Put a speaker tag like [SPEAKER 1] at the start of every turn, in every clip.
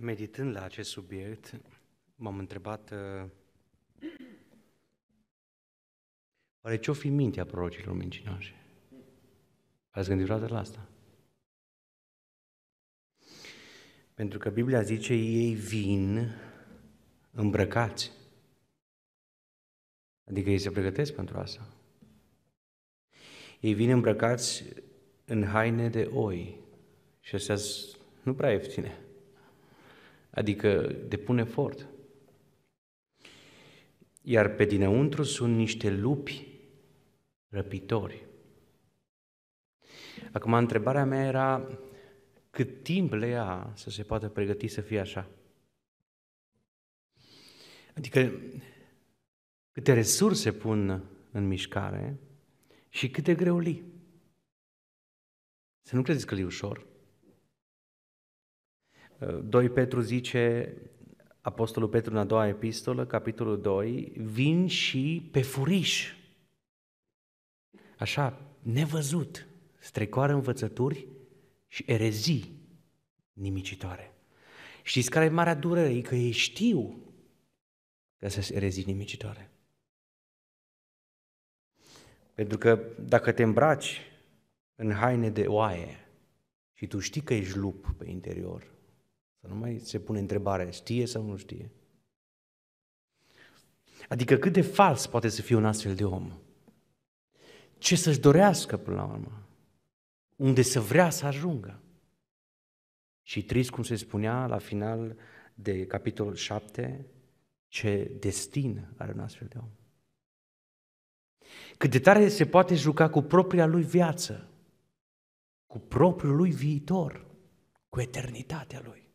[SPEAKER 1] meditând la acest subiect, m-am întrebat uh, oare ce-o fi mintea prorocilor mincinoși? Ați gândit vreodată la asta? Pentru că Biblia zice ei vin îmbrăcați. Adică ei se pregătesc pentru asta. Ei vin îmbrăcați în haine de oi. Și astea nu prea ieftine. Adică depun efort. Iar pe dinăuntru sunt niște lupi răpitori. Acum, întrebarea mea era cât timp le ia să se poată pregăti să fie așa. Adică câte resurse pun în mișcare și câte greuli. Să nu credeți că e ușor. 2 Petru zice, Apostolul Petru în a doua epistolă, capitolul 2, vin și pe furiș. Așa, nevăzut, strecoară învățături și erezii nimicitoare. Știți care e marea durere? E că ei știu că sunt erezii nimicitoare. Pentru că dacă te îmbraci în haine de oaie și tu știi că ești lup pe interior, să nu mai se pune întrebarea, știe sau nu știe? Adică cât de fals poate să fie un astfel de om? Ce să-și dorească până la urmă? Unde să vrea să ajungă? Și trist, cum se spunea la final de capitolul 7, ce destin are un astfel de om. Cât de tare se poate juca cu propria lui viață, cu propriul lui viitor, cu eternitatea lui.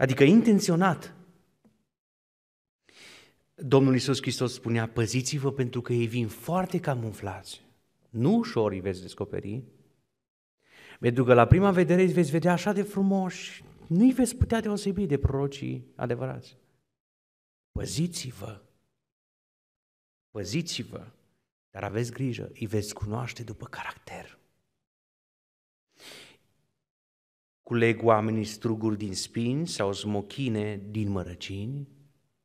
[SPEAKER 1] Adică intenționat. Domnul Iisus Hristos spunea, păziți-vă pentru că ei vin foarte camuflați. Nu ușor îi veți descoperi, pentru că la prima vedere îi veți vedea așa de frumoși, nu îi veți putea deosebi de prorocii adevărați. Păziți-vă, păziți-vă, dar aveți grijă, îi veți cunoaște după caracter. Culeg oamenii struguri din spini sau smochine din mărăcini?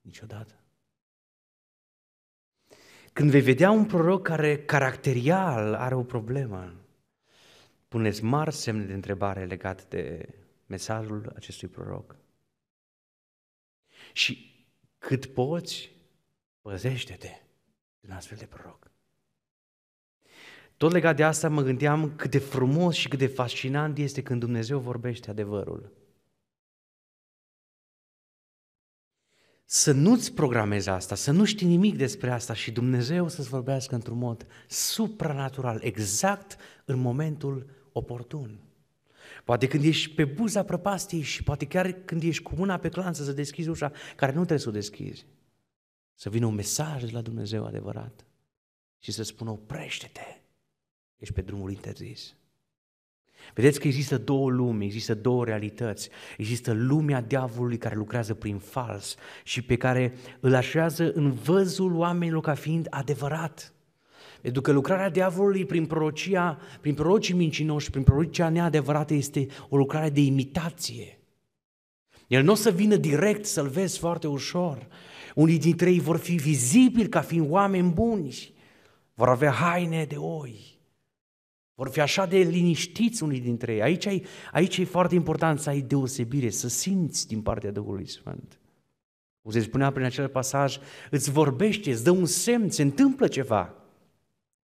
[SPEAKER 1] Niciodată. Când vei vedea un proroc care caracterial are o problemă, puneți mari semne de întrebare legat de mesajul acestui proroc. Și cât poți, păzește-te din astfel de proroc. Tot legat de asta mă gândeam cât de frumos și cât de fascinant este când Dumnezeu vorbește adevărul. Să nu-ți programezi asta, să nu știi nimic despre asta și Dumnezeu să-ți vorbească într-un mod supranatural, exact în momentul oportun. Poate când ești pe buza prăpastiei și poate chiar când ești cu mâna pe clanță să deschizi ușa care nu trebuie să o deschizi. Să vină un mesaj de la Dumnezeu adevărat și să spună oprește-te, ești pe drumul interzis. Vedeți că există două lumi, există două realități. Există lumea diavolului care lucrează prin fals și pe care îl așează în văzul oamenilor ca fiind adevărat. Pentru că lucrarea diavolului prin prorocia, prin prorocii mincinoși, prin prorocia neadevărată este o lucrare de imitație. El nu o să vină direct să-l vezi foarte ușor. Unii dintre ei vor fi vizibili ca fiind oameni buni, vor avea haine de oi, vor fi așa de liniștiți unii dintre ei. Aici, ai, aici e foarte important să ai deosebire, să simți din partea Duhului Sfânt. Cum se spunea prin acel pasaj, îți vorbește, îți dă un semn, se întâmplă ceva.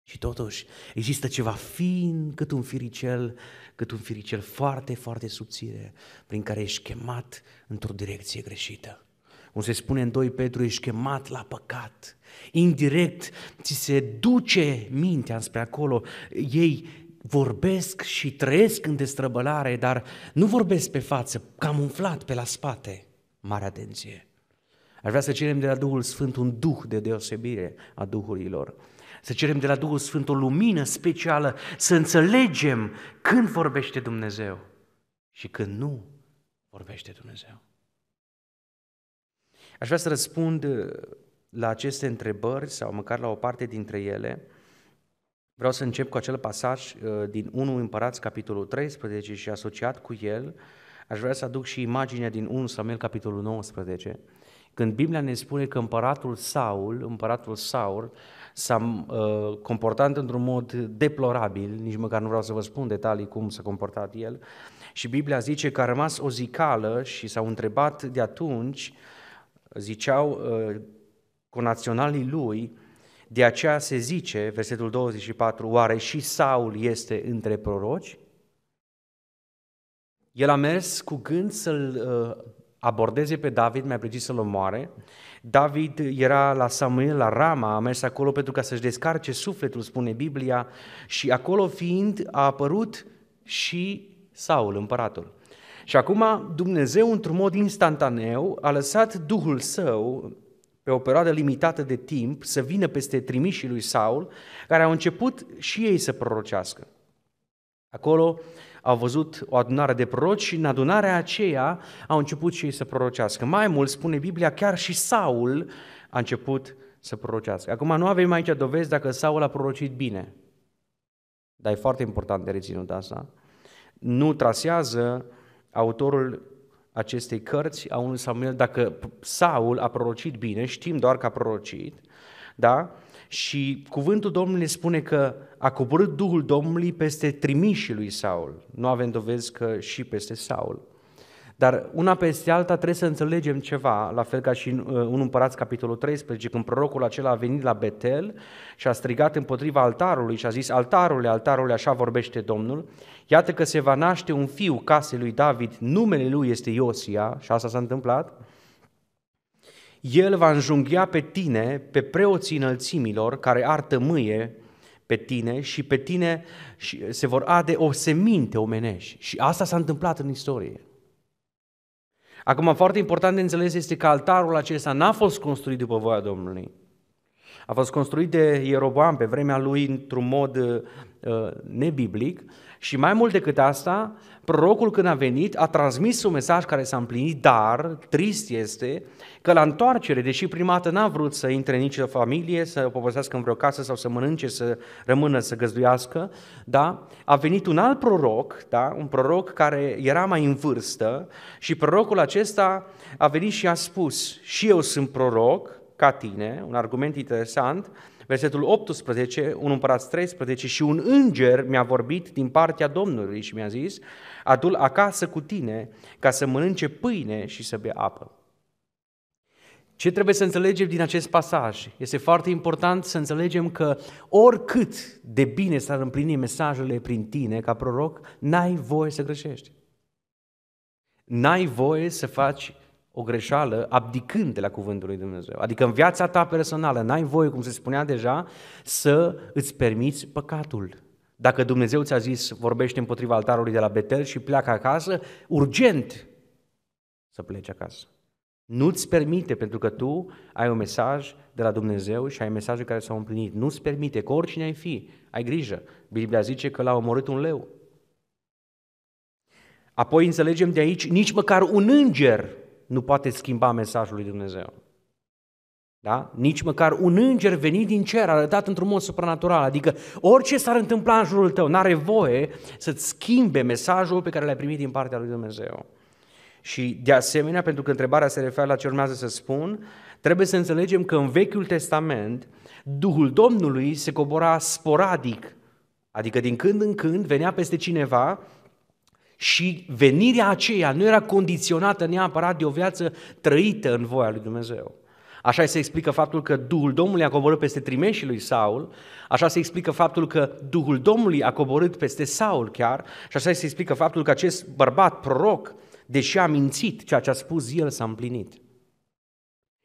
[SPEAKER 1] Și totuși există ceva fin cât un firicel, cât un firicel foarte, foarte subțire, prin care ești chemat într-o direcție greșită. Cum se spune în 2 Petru, ești chemat la păcat. Indirect ți se duce mintea spre acolo. Ei vorbesc și trăiesc în destrăbălare, dar nu vorbesc pe față, camuflat pe la spate. Mare atenție! Aș vrea să cerem de la Duhul Sfânt un duh de deosebire a duhurilor să cerem de la Duhul Sfânt o lumină specială, să înțelegem când vorbește Dumnezeu și când nu vorbește Dumnezeu. Aș vrea să răspund uh, la aceste întrebări sau măcar la o parte dintre ele. Vreau să încep cu acel pasaj uh, din 1 Împărați, capitolul 13 și asociat cu el, aș vrea să aduc și imaginea din 1 Samuel, capitolul 19, când Biblia ne spune că împăratul Saul, împăratul Saul, s-a uh, comportat într-un mod deplorabil, nici măcar nu vreau să vă spun detalii cum s-a comportat el, și Biblia zice că a rămas o zicală și s-au întrebat de atunci, ziceau uh, conaționalii lui, de aceea se zice, versetul 24, oare și Saul este între proroci? El a mers cu gând să-l uh, abordeze pe David, mai precis să-l omoare. David era la Samuel, la Rama, a mers acolo pentru ca să-și descarce sufletul, spune Biblia, și acolo fiind a apărut și Saul, împăratul. Și acum Dumnezeu, într-un mod instantaneu, a lăsat Duhul Său pe o perioadă limitată de timp să vină peste trimișii lui Saul, care au început și ei să prorocească. Acolo au văzut o adunare de proroci și în adunarea aceea au început și ei să prorocească. Mai mult spune Biblia, chiar și Saul a început să prorocească. Acum nu avem aici dovezi dacă Saul a prorocit bine, dar e foarte important de reținut asta. Nu trasează autorul acestei cărți a unui Samuel dacă Saul a prorocit bine, știm doar că a prorocit, da? Și cuvântul Domnului spune că a coborât Duhul Domnului peste trimișii lui Saul. Nu avem dovezi că și peste Saul. Dar una peste alta trebuie să înțelegem ceva, la fel ca și în 1 uh, Împărați, capitolul 13, când prorocul acela a venit la Betel și a strigat împotriva altarului și a zis, altarule, altarule, așa vorbește Domnul, iată că se va naște un fiu casei lui David, numele lui este Iosia, și asta s-a întâmplat, el va înjunghia pe tine, pe preoții înălțimilor, care ar tămâie pe tine și pe tine se vor ade o seminte omenești. Și asta s-a întâmplat în istorie. Acum, foarte important de înțeles este că altarul acesta n-a fost construit după voia Domnului. A fost construit de Ieroboam pe vremea lui într-un mod uh, nebiblic și mai mult decât asta, prorocul când a venit a transmis un mesaj care s-a împlinit, dar trist este că la întoarcere, deși prima dată n-a vrut să intre în nicio familie, să poposească în vreo casă sau să mănânce, să rămână, să găzduiască, da? a venit un alt proroc, da? un proroc care era mai în vârstă și prorocul acesta a venit și a spus, și eu sunt proroc, ca tine, un argument interesant, versetul 18, 1 împărați 13, și un înger mi-a vorbit din partea Domnului și mi-a zis, adu acasă cu tine ca să mănânce pâine și să bea apă. Ce trebuie să înțelegem din acest pasaj? Este foarte important să înțelegem că oricât de bine s-ar împlini mesajele prin tine ca proroc, n-ai voie să greșești. N-ai voie să faci o greșeală abdicând de la cuvântul lui Dumnezeu. Adică în viața ta personală n-ai voie, cum se spunea deja, să îți permiți păcatul. Dacă Dumnezeu ți-a zis, vorbește împotriva altarului de la Betel și pleacă acasă, urgent să pleci acasă. Nu-ți permite, pentru că tu ai un mesaj de la Dumnezeu și ai mesaje care s-au împlinit. Nu-ți permite, că oricine ai fi, ai grijă. Biblia zice că l-a omorât un leu. Apoi înțelegem de aici, nici măcar un înger nu poate schimba mesajul lui Dumnezeu. Da? Nici măcar un înger venit din cer, arătat într-un mod supranatural, adică orice s-ar întâmpla în jurul tău, n-are voie să-ți schimbe mesajul pe care l-ai primit din partea lui Dumnezeu. Și de asemenea, pentru că întrebarea se referă la ce urmează să spun, trebuie să înțelegem că în Vechiul Testament Duhul Domnului se cobora sporadic, adică din când în când venea peste cineva și venirea aceea nu era condiționată neapărat de o viață trăită în voia lui Dumnezeu. Așa se explică faptul că Duhul Domnului a coborât peste trimeșii lui Saul, așa se explică faptul că Duhul Domnului a coborât peste Saul chiar, și așa se explică faptul că acest bărbat proroc, deși a mințit, ceea ce a spus el s-a împlinit.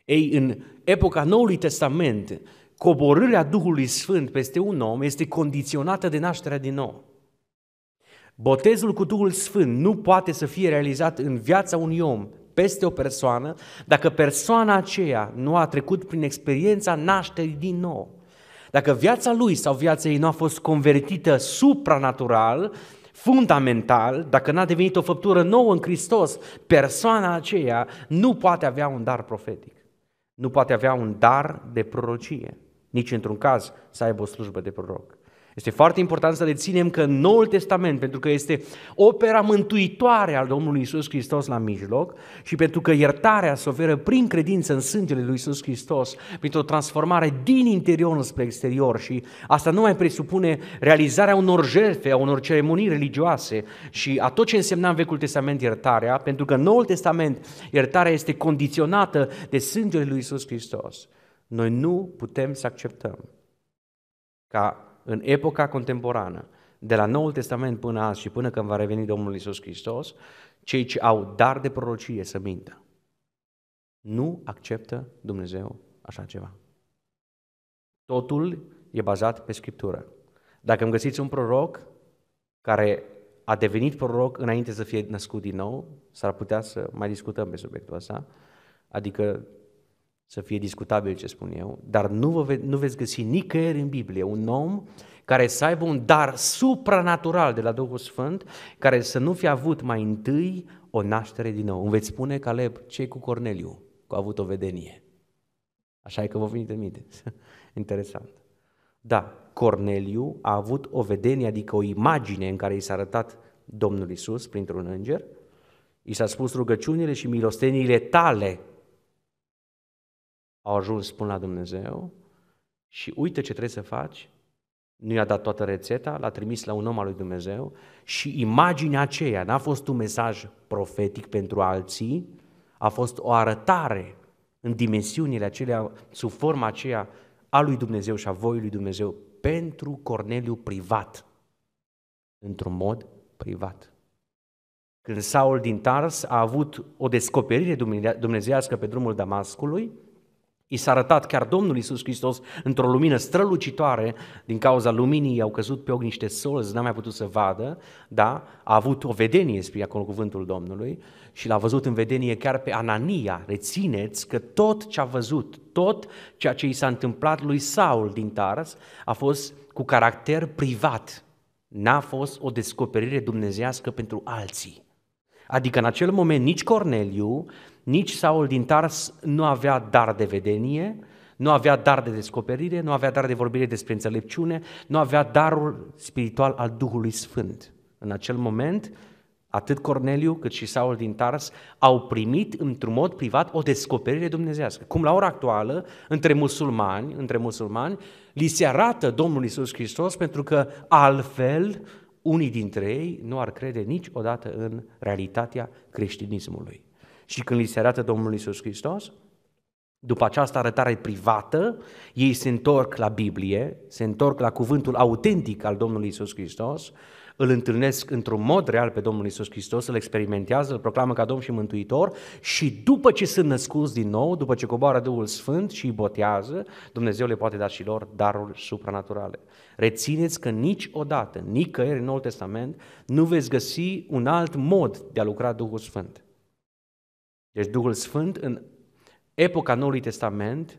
[SPEAKER 1] Ei, în epoca Noului Testament, coborârea Duhului Sfânt peste un om este condiționată de nașterea din nou. Botezul cu Duhul Sfânt nu poate să fie realizat în viața unui om peste o persoană dacă persoana aceea nu a trecut prin experiența nașterii din nou. Dacă viața lui sau viața ei nu a fost convertită supranatural, fundamental, dacă n-a devenit o făptură nouă în Hristos, persoana aceea nu poate avea un dar profetic. Nu poate avea un dar de prorocie. Nici într-un caz să aibă o slujbă de proroc. Este foarte important să reținem că în Noul Testament, pentru că este opera mântuitoare al Domnului Isus Hristos la mijloc și pentru că iertarea se oferă prin credință în sângele lui Isus Hristos, printr-o transformare din interior spre exterior și asta nu mai presupune realizarea unor jertfe, a unor ceremonii religioase și a tot ce însemna în Vechiul Testament iertarea, pentru că în Noul Testament iertarea este condiționată de sângele lui Isus Hristos. Noi nu putem să acceptăm ca în epoca contemporană, de la Noul Testament până azi și până când va reveni Domnul Isus Hristos, cei ce au dar de prorocie să mintă. Nu acceptă Dumnezeu așa ceva. Totul e bazat pe Scriptură. Dacă îmi găsiți un proroc care a devenit proroc înainte să fie născut din nou, s-ar putea să mai discutăm pe subiectul ăsta, adică să fie discutabil ce spun eu, dar nu, vă ve- nu veți găsi nicăieri în Biblie un om care să aibă un dar supranatural de la Duhul Sfânt, care să nu fi avut mai întâi o naștere din nou. Îmi veți spune, Caleb, ce cu Corneliu? Că a avut o vedenie. Așa e că vă venit în minte. Interesant. Da, Corneliu a avut o vedenie, adică o imagine în care i s-a arătat Domnul Isus printr-un înger, i s-a spus rugăciunile și milosteniile tale au ajuns până la Dumnezeu și uite ce trebuie să faci. Nu i-a dat toată rețeta, l-a trimis la un om al lui Dumnezeu și imaginea aceea n-a fost un mesaj profetic pentru alții, a fost o arătare în dimensiunile acelea, sub forma aceea a lui Dumnezeu și a voii lui Dumnezeu pentru Corneliu privat, într-un mod privat. Când Saul din Tars a avut o descoperire dumnezească pe drumul Damascului, I s-a arătat chiar Domnul Iisus Hristos într-o lumină strălucitoare, din cauza luminii au căzut pe ochi niște solzi, n-a mai putut să vadă, da? A avut o vedenie, spune acolo cuvântul Domnului, și l-a văzut în vedenie chiar pe Anania. Rețineți că tot ce a văzut, tot ceea ce i s-a întâmplat lui Saul din Tars, a fost cu caracter privat. N-a fost o descoperire dumnezească pentru alții. Adică în acel moment nici Corneliu, nici Saul din Tars nu avea dar de vedenie, nu avea dar de descoperire, nu avea dar de vorbire despre înțelepciune, nu avea darul spiritual al Duhului Sfânt. În acel moment, atât Corneliu cât și Saul din Tars au primit într-un mod privat o descoperire dumnezească. Cum la ora actuală, între musulmani, între musulmani, li se arată Domnul Isus Hristos pentru că altfel unii dintre ei nu ar crede niciodată în realitatea creștinismului. Și când li se arată Domnul Isus Hristos, după această arătare privată, ei se întorc la Biblie, se întorc la cuvântul autentic al Domnului Isus Hristos, îl întâlnesc într-un mod real pe Domnul Isus Hristos, îl experimentează, îl proclamă ca Domn și Mântuitor și după ce sunt născuți din nou, după ce coboară Duhul Sfânt și îi botează, Dumnezeu le poate da și lor daruri supranaturale. Rețineți că niciodată, nicăieri în Noul Testament, nu veți găsi un alt mod de a lucra Duhul Sfânt. Deci Duhul Sfânt în epoca Noului Testament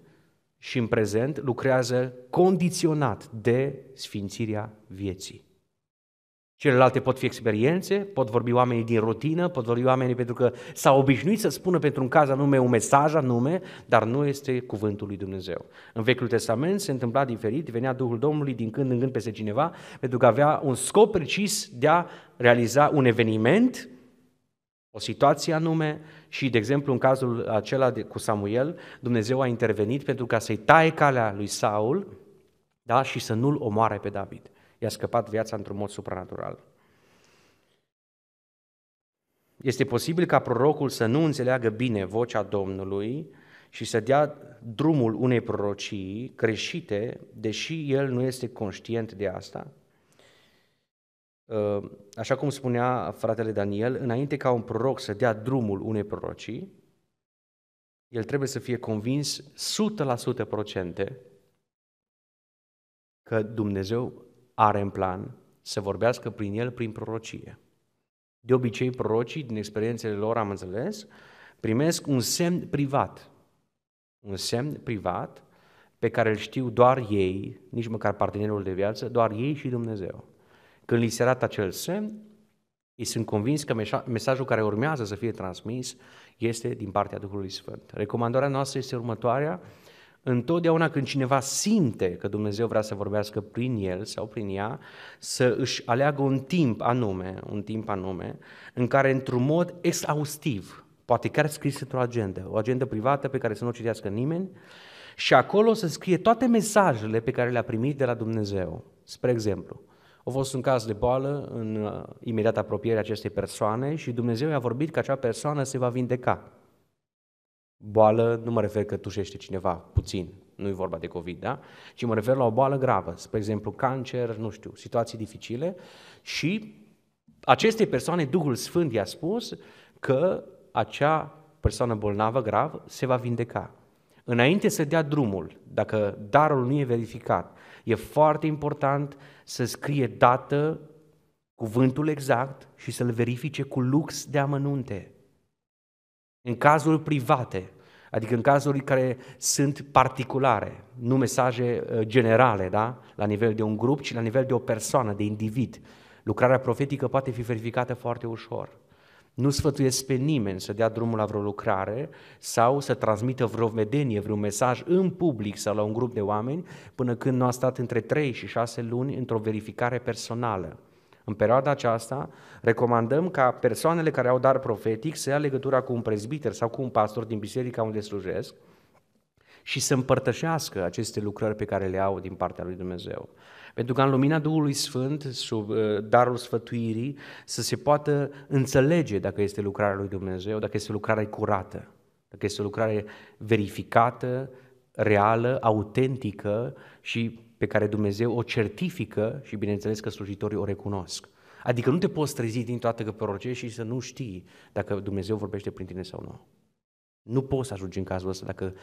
[SPEAKER 1] și în prezent lucrează condiționat de sfințirea vieții. Celelalte pot fi experiențe, pot vorbi oamenii din rutină, pot vorbi oamenii pentru că s-au obișnuit să spună pentru un caz anume un mesaj anume, dar nu este cuvântul lui Dumnezeu. În Vechiul Testament se întâmpla diferit, venea Duhul Domnului din când în când peste cineva, pentru că avea un scop precis de a realiza un eveniment, o situație anume și, de exemplu, în cazul acela de, cu Samuel, Dumnezeu a intervenit pentru ca să-i taie calea lui Saul da, și să nu-l omoare pe David i-a scăpat viața într-un mod supranatural. Este posibil ca prorocul să nu înțeleagă bine vocea Domnului și să dea drumul unei prorocii greșite, deși el nu este conștient de asta. Uh, așa cum spunea fratele Daniel, înainte ca un proroc să dea drumul unei prorocii, el trebuie să fie convins 100% procente că Dumnezeu are în plan să vorbească prin el prin prorocie. De obicei, prorocii, din experiențele lor, am înțeles, primesc un semn privat. Un semn privat pe care îl știu doar ei, nici măcar partenerul de viață, doar ei și Dumnezeu. Când li se arată acel semn, ei sunt convins că mesajul care urmează să fie transmis este din partea Duhului Sfânt. Recomandarea noastră este următoarea, întotdeauna când cineva simte că Dumnezeu vrea să vorbească prin el sau prin ea, să își aleagă un timp anume, un timp anume, în care într-un mod exhaustiv, poate chiar scris într-o agendă, o agendă privată pe care să nu o citească nimeni, și acolo să scrie toate mesajele pe care le-a primit de la Dumnezeu. Spre exemplu, a fost un caz de boală în uh, imediat apropierea acestei persoane și Dumnezeu i-a vorbit că acea persoană se va vindeca. Boală, nu mă refer că tușește cineva puțin, nu e vorba de COVID, da? Ci mă refer la o boală gravă, spre exemplu cancer, nu știu, situații dificile și acestei persoane Duhul Sfânt i-a spus că acea persoană bolnavă grav se va vindeca. Înainte să dea drumul, dacă darul nu e verificat, e foarte important să scrie dată, cuvântul exact și să-l verifice cu lux de amănunte. În cazuri private, adică în cazuri care sunt particulare, nu mesaje uh, generale, da? la nivel de un grup, ci la nivel de o persoană, de individ. Lucrarea profetică poate fi verificată foarte ușor. Nu sfătuiesc pe nimeni să dea drumul la vreo lucrare sau să transmită vreo vedenie, vreun mesaj în public sau la un grup de oameni până când nu a stat între 3 și 6 luni într-o verificare personală. În perioada aceasta, recomandăm ca persoanele care au dar profetic să ia legătura cu un prezbiter sau cu un pastor din biserica unde slujesc și să împărtășească aceste lucrări pe care le au din partea lui Dumnezeu. Pentru că în lumina Duhului Sfânt, sub uh, darul sfătuirii, să se poată înțelege dacă este lucrarea lui Dumnezeu, dacă este lucrare curată, dacă este o lucrare verificată, reală, autentică și pe care Dumnezeu o certifică și bineînțeles că slujitorii o recunosc. Adică nu te poți trezi din toată că prorocești și să nu știi dacă Dumnezeu vorbește prin tine sau nu. Nu poți să ajungi în cazul ăsta dacă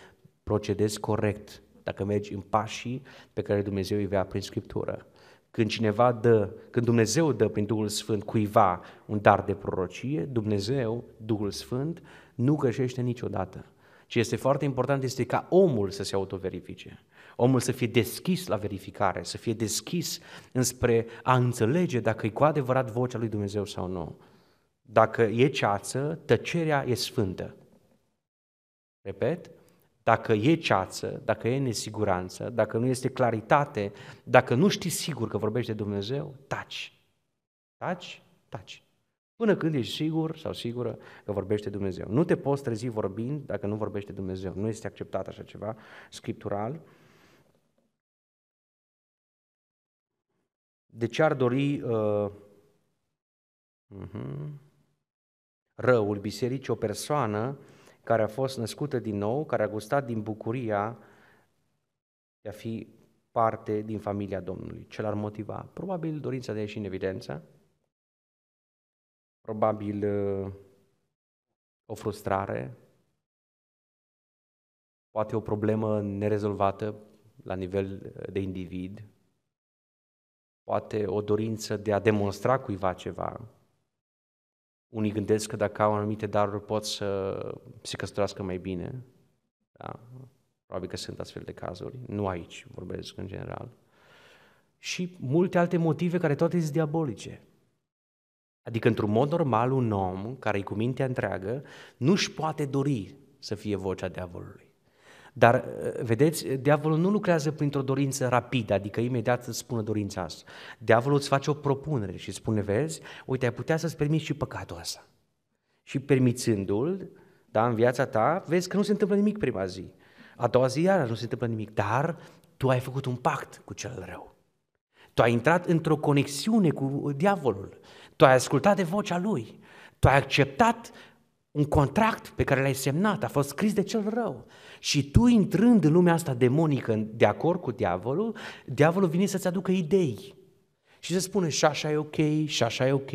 [SPEAKER 1] procedezi corect, dacă mergi în pașii pe care Dumnezeu îi vrea prin Scriptură. Când cineva dă, când Dumnezeu dă prin Duhul Sfânt cuiva un dar de prorocie, Dumnezeu, Duhul Sfânt, nu greșește niciodată. Ce este foarte important este ca omul să se autoverifice. Omul să fie deschis la verificare, să fie deschis înspre a înțelege dacă e cu adevărat vocea lui Dumnezeu sau nu. Dacă e ceață, tăcerea e sfântă. Repet, dacă e ceață, dacă e nesiguranță, dacă nu este claritate, dacă nu știi sigur că vorbește Dumnezeu, taci. Taci, taci. Până când ești sigur sau sigură că vorbește Dumnezeu. Nu te poți trezi vorbind dacă nu vorbește Dumnezeu. Nu este acceptat așa ceva scriptural. De ce ar dori uh, uh-huh, răul bisericii o persoană care a fost născută din nou, care a gustat din bucuria de a fi parte din familia Domnului. Ce l-ar motiva? Probabil dorința de a ieși în evidență, probabil uh, o frustrare, poate o problemă nerezolvată la nivel de individ, poate o dorință de a demonstra cuiva ceva, unii gândesc că dacă au anumite daruri pot să se căsătorească mai bine. Da? Probabil că sunt astfel de cazuri. Nu aici vorbesc în general. Și multe alte motive care toate sunt diabolice. Adică, într-un mod normal, un om care e cu mintea întreagă nu-și poate dori să fie vocea diavolului. Dar, vedeți, diavolul nu lucrează printr-o dorință rapidă, adică imediat îți spune dorința asta. Diavolul îți face o propunere și spune, vezi, uite, ai putea să-ți permiți și păcatul ăsta. Și permițându-l, da, în viața ta, vezi că nu se întâmplă nimic prima zi. A doua zi iară nu se întâmplă nimic, dar tu ai făcut un pact cu cel rău. Tu ai intrat într-o conexiune cu diavolul. Tu ai ascultat de vocea lui. Tu ai acceptat un contract pe care l-ai semnat, a fost scris de cel rău. Și tu intrând în lumea asta demonică de acord cu diavolul, diavolul vine să-ți aducă idei. Și se spune și așa e ok, și așa e ok,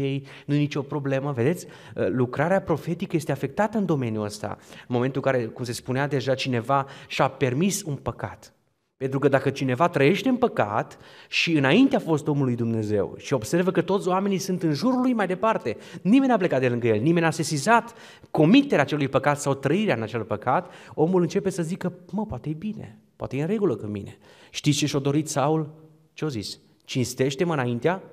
[SPEAKER 1] nu e nicio problemă. Vedeți, lucrarea profetică este afectată în domeniul ăsta. În momentul în care, cum se spunea deja, cineva și-a permis un păcat. Pentru că dacă cineva trăiește în păcat și înainte a fost omul lui Dumnezeu și observă că toți oamenii sunt în jurul lui mai departe, nimeni n-a plecat de lângă el, nimeni n-a sesizat comiterea acelui păcat sau trăirea în acel păcat, omul începe să zică, mă, poate e bine, poate e în regulă cu mine. Știți ce și-a dorit Saul? Ce-a zis? Cinstește-mă înaintea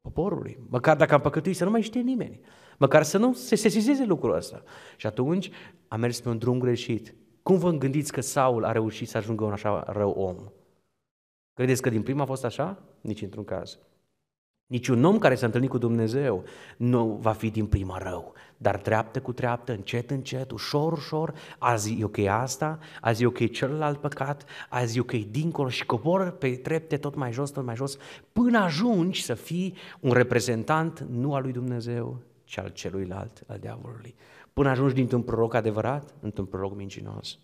[SPEAKER 1] poporului. Măcar dacă am păcătuit să nu mai știe nimeni. Măcar să nu se sesizeze lucrul ăsta. Și atunci a mers pe un drum greșit Cum vă gândiți că Saul a reușit să ajungă un așa rău om? Credeți că din prima a fost așa? Nici într-un caz. Niciun om care s-a întâlnit cu Dumnezeu nu va fi din prima rău, dar treaptă cu treaptă, încet, încet, ușor, ușor, azi e ok asta, azi e ok celălalt păcat, azi e ok dincolo și cobor pe trepte tot mai jos, tot mai jos, până ajungi să fii un reprezentant nu al lui Dumnezeu, ci al celuilalt, al diavolului. Până ajungi dintr-un proroc adevărat într-un proroc mincinos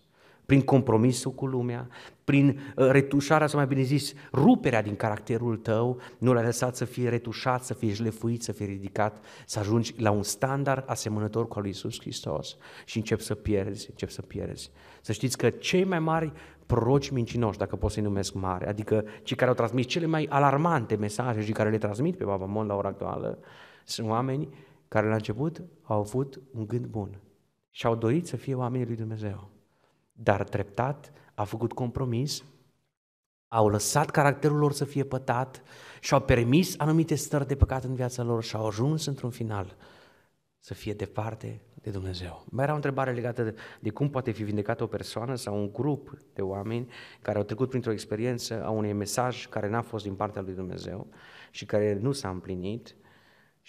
[SPEAKER 1] prin compromisul cu lumea, prin uh, retușarea, sau mai bine zis, ruperea din caracterul tău, nu l-ai lăsat să fie retușat, să fie jlefuit, să fie ridicat, să ajungi la un standard asemănător cu al lui Iisus Hristos și începi să pierzi, începi să pierzi. Să știți că cei mai mari proroci mincinoși, dacă pot să-i numesc mari, adică cei care au transmis cele mai alarmante mesaje și care le transmit pe Babamon la ora actuală, sunt oameni care la început au avut un gând bun și au dorit să fie oamenii lui Dumnezeu dar treptat a făcut compromis, au lăsat caracterul lor să fie pătat și au permis anumite stări de păcat în viața lor și au ajuns într-un final să fie departe de Dumnezeu. Mai era o întrebare legată de, de cum poate fi vindecată o persoană sau un grup de oameni care au trecut printr-o experiență a unui mesaj care n-a fost din partea lui Dumnezeu și care nu s-a împlinit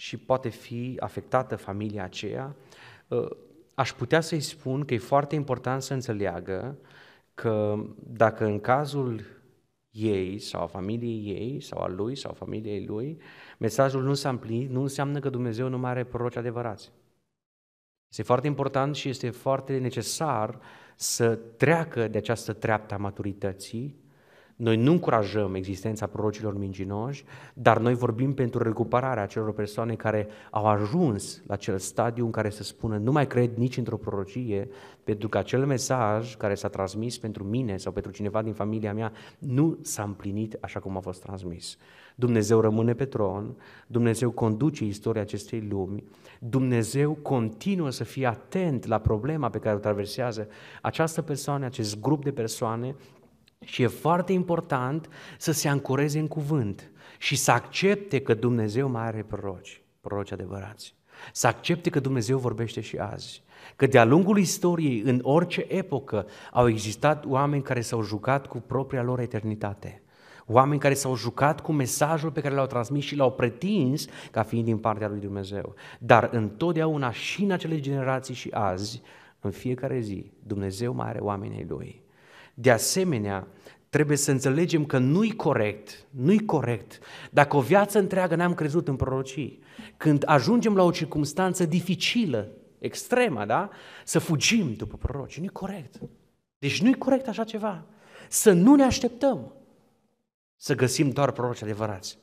[SPEAKER 1] și poate fi afectată familia aceea aș putea să-i spun că e foarte important să înțeleagă că dacă în cazul ei sau a familiei ei sau a lui sau a familiei lui, mesajul nu s-a împlinit, nu înseamnă că Dumnezeu nu mai are proroci adevărați. Este foarte important și este foarte necesar să treacă de această treaptă a maturității noi nu încurajăm existența prorocilor mincinoși, dar noi vorbim pentru recuperarea acelor persoane care au ajuns la acel stadiu în care să spună nu mai cred nici într-o prorocie, pentru că acel mesaj care s-a transmis pentru mine sau pentru cineva din familia mea nu s-a împlinit așa cum a fost transmis. Dumnezeu rămâne pe tron, Dumnezeu conduce istoria acestei lumi, Dumnezeu continuă să fie atent la problema pe care o traversează această persoană, acest grup de persoane și e foarte important să se ancoreze în cuvânt și să accepte că Dumnezeu mai are proroci, proroci adevărați. Să accepte că Dumnezeu vorbește și azi. Că de-a lungul istoriei, în orice epocă, au existat oameni care s-au jucat cu propria lor eternitate. Oameni care s-au jucat cu mesajul pe care l-au transmis și l-au pretins ca fiind din partea lui Dumnezeu. Dar întotdeauna și în acele generații și azi, în fiecare zi, Dumnezeu mai are oamenii Lui de asemenea, trebuie să înțelegem că nu-i corect, nu-i corect, dacă o viață întreagă n-am crezut în prorocii, când ajungem la o circunstanță dificilă, extremă, da? Să fugim după proroci. Nu-i corect. Deci nu-i corect așa ceva. Să nu ne așteptăm să găsim doar proroci adevărați.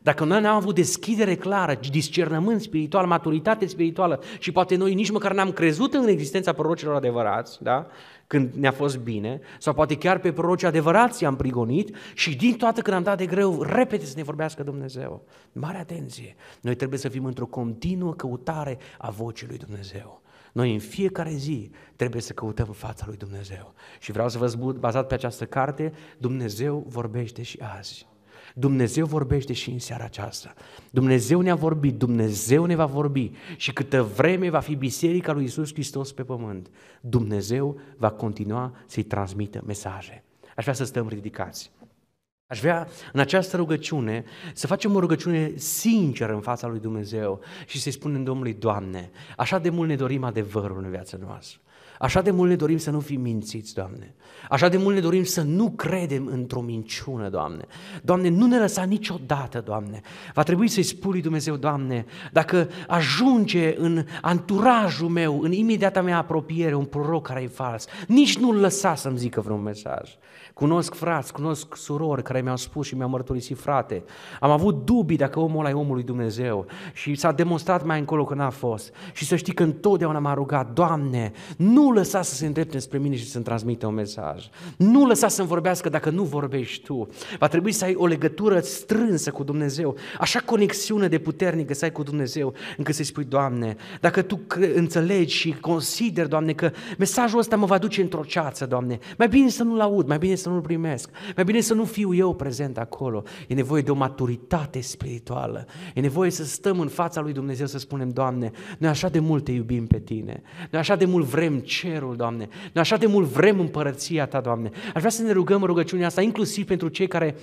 [SPEAKER 1] Dacă noi n-am avut deschidere clară, discernământ spiritual, maturitate spirituală și poate noi nici măcar n-am crezut în existența prorocilor adevărați, da? când ne-a fost bine, sau poate chiar pe prorocii adevărați i-am prigonit și din toată când am dat de greu, repede să ne vorbească Dumnezeu. Mare atenție! Noi trebuie să fim într-o continuă căutare a vocii lui Dumnezeu. Noi în fiecare zi trebuie să căutăm fața lui Dumnezeu. Și vreau să vă spun, bazat pe această carte, Dumnezeu vorbește și azi. Dumnezeu vorbește și în seara aceasta. Dumnezeu ne-a vorbit, Dumnezeu ne va vorbi și câtă vreme va fi Biserica lui Isus Hristos pe pământ, Dumnezeu va continua să-i transmită mesaje. Aș vrea să stăm ridicați. Aș vrea în această rugăciune să facem o rugăciune sinceră în fața lui Dumnezeu și să-i spunem Domnului, Doamne, așa de mult ne dorim adevărul în viața noastră. Așa de mult ne dorim să nu fim mințiți, Doamne. Așa de mult ne dorim să nu credem într-o minciună, Doamne. Doamne, nu ne lăsa niciodată, Doamne. Va trebui să-i spui lui Dumnezeu, Doamne, dacă ajunge în anturajul meu, în imediata mea apropiere, un proroc care e fals, nici nu-l lăsa să-mi zică vreun mesaj. Cunosc frați, cunosc surori care mi-au spus și mi-au mărturisit, frate, am avut dubii dacă omul ăla e omul lui Dumnezeu și s-a demonstrat mai încolo că n-a fost. Și să știi că întotdeauna m-a rugat, Doamne, nu lăsa să se îndrepte spre mine și să-mi transmită un mesaj. Nu lăsa să-mi vorbească dacă nu vorbești tu. Va trebui să ai o legătură strânsă cu Dumnezeu, așa conexiune de puternică să ai cu Dumnezeu, încât să-i spui, Doamne, dacă Tu înțelegi și consideri, Doamne, că mesajul ăsta mă va duce într-o ceață, Doamne, mai bine să nu-l aud, mai bine să nu-l primesc, mai bine să nu fiu eu Dumnezeu prezent acolo. E nevoie de o maturitate spirituală. E nevoie să stăm în fața lui Dumnezeu să spunem, Doamne, noi așa de mult te iubim pe Tine. Noi așa de mult vrem cerul, Doamne. Noi așa de mult vrem împărăția Ta, Doamne. Aș vrea să ne rugăm rugăciunea asta, inclusiv pentru cei care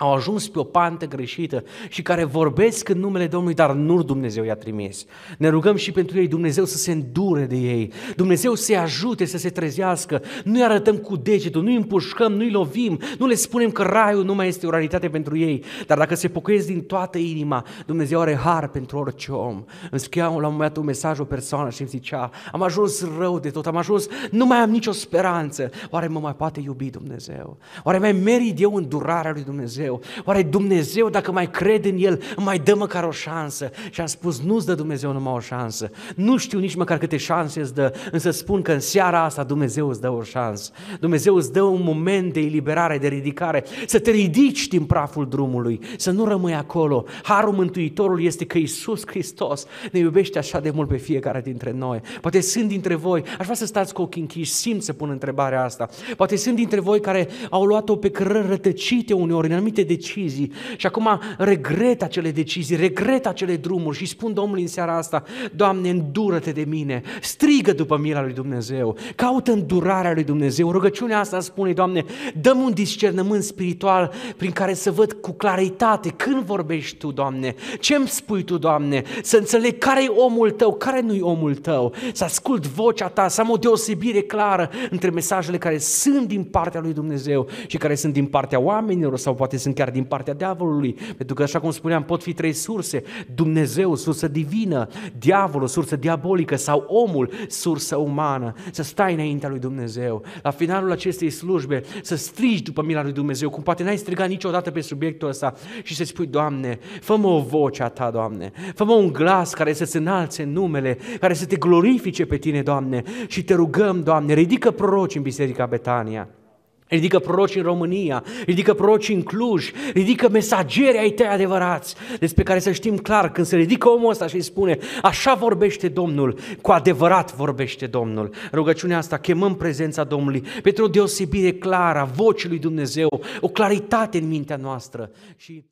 [SPEAKER 1] au ajuns pe o pantă greșită și care vorbesc în numele Domnului, dar nu Dumnezeu i-a trimis. Ne rugăm și pentru ei, Dumnezeu să se îndure de ei, Dumnezeu să-i ajute să se trezească, nu-i arătăm cu degetul, nu-i împușcăm, nu-i lovim, nu le spunem că raiul nu mai este o realitate pentru ei, dar dacă se pocăiesc din toată inima, Dumnezeu are har pentru orice om. Îmi scria la un moment dat un mesaj o persoană și îmi zicea, am ajuns rău de tot, am ajuns, nu mai am nicio speranță, oare mă mai poate iubi Dumnezeu? Oare mai merit eu îndurarea lui Dumnezeu? Dumnezeu? Oare Dumnezeu, dacă mai cred în El, îmi mai dă măcar o șansă? Și am spus, nu-ți dă Dumnezeu numai o șansă. Nu știu nici măcar câte șanse îți dă, însă spun că în seara asta Dumnezeu îți dă o șansă. Dumnezeu îți dă un moment de eliberare, de ridicare, să te ridici din praful drumului, să nu rămâi acolo. Harul Mântuitorului este că Iisus Hristos ne iubește așa de mult pe fiecare dintre noi. Poate sunt dintre voi, aș vrea să stați cu ochii închiși, simt să pun întrebarea asta. Poate sunt dintre voi care au luat-o pe cărări rătăcite uneori, în anumite anumite decizii și acum regret acele decizii, regret acele drumuri și spun Domnului în seara asta, Doamne, îndură-te de mine, strigă după mila lui Dumnezeu, caută îndurarea lui Dumnezeu. Rugăciunea asta spune, Doamne, dăm un discernământ spiritual prin care să văd cu claritate când vorbești Tu, Doamne, ce îmi spui Tu, Doamne, să înțeleg care e omul Tău, care nu e omul Tău, să ascult vocea Ta, să am o deosebire clară între mesajele care sunt din partea lui Dumnezeu și care sunt din partea oamenilor sau poate sunt sunt chiar din partea diavolului, pentru că, așa cum spuneam, pot fi trei surse. Dumnezeu, sursă divină, diavolul, sursă diabolică sau omul, sursă umană. Să stai înaintea lui Dumnezeu. La finalul acestei slujbe, să strigi după mila lui Dumnezeu, cum poate n-ai strigat niciodată pe subiectul ăsta și să spui, Doamne, fă-mă o voce a Ta, Doamne, fă-mă un glas care să se înalțe în numele, care să te glorifice pe Tine, Doamne, și te rugăm, Doamne, ridică proroci în Biserica Betania ridică proroci în România, ridică proroci în Cluj, ridică mesageri ai tăi adevărați, despre care să știm clar, când se ridică omul ăsta și îi spune, așa vorbește Domnul, cu adevărat vorbește Domnul. Rugăciunea asta, chemăm prezența Domnului pentru o deosebire clară a vocii lui Dumnezeu, o claritate în mintea noastră și